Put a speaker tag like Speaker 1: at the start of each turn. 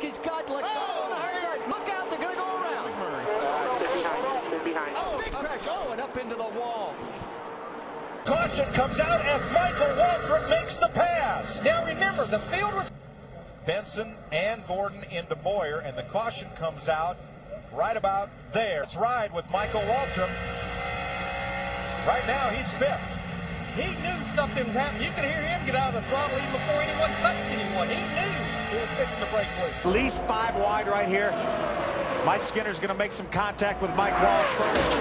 Speaker 1: He's got like oh, on the high side. Look out, they're going to go around.
Speaker 2: They're behind.
Speaker 1: Oh, big crash. Oh, and up into the wall.
Speaker 3: Caution comes out as Michael Waltrip makes the pass. Now remember, the field was Benson and Gordon into Bowyer, and the caution comes out right about there. Let's ride with Michael Waltrip. Right now, he's fifth.
Speaker 4: He knew something was happening. You could hear him get out of the throttle even before anyone touched anyone. He knew he was fixing to break.
Speaker 5: At least five wide right here. Mike Skinner's going to make some contact with Mike Wallace first.